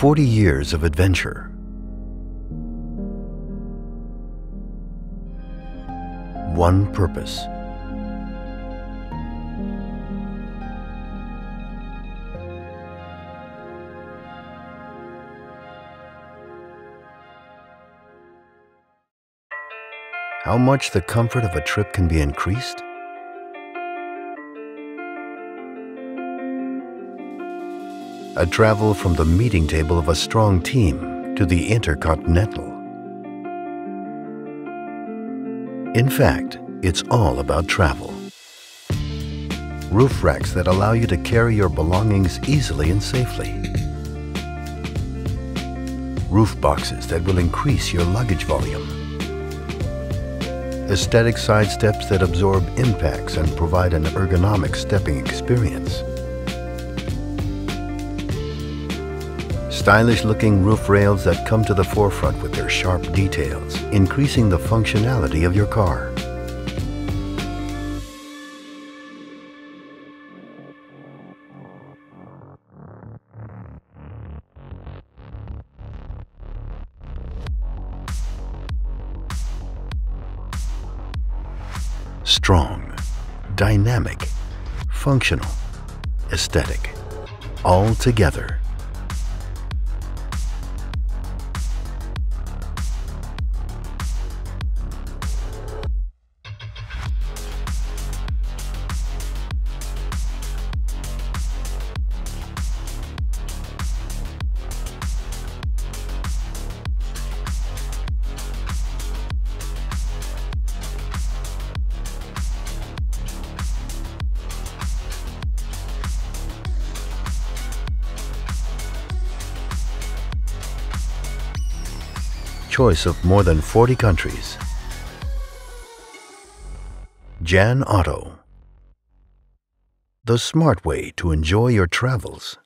40 years of adventure. One purpose. How much the comfort of a trip can be increased? A travel from the meeting table of a strong team to the intercontinental. In fact, it's all about travel. Roof racks that allow you to carry your belongings easily and safely. Roof boxes that will increase your luggage volume. Aesthetic side steps that absorb impacts and provide an ergonomic stepping experience. Stylish looking roof rails that come to the forefront with their sharp details, increasing the functionality of your car. Strong, dynamic, functional, aesthetic, all together. Choice of more than 40 countries. Can Auto. The smart way to enjoy your travels.